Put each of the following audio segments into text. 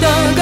doctor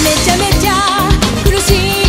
いつまでも勇気とパ